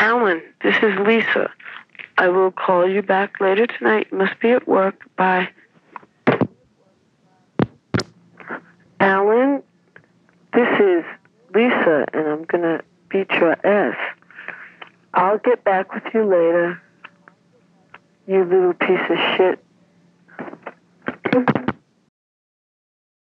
Alan, this is Lisa. I will call you back later tonight. Must be at work. Bye. Alan, this is Lisa, and I'm going to beat your ass. I'll get back with you later, you little piece of shit.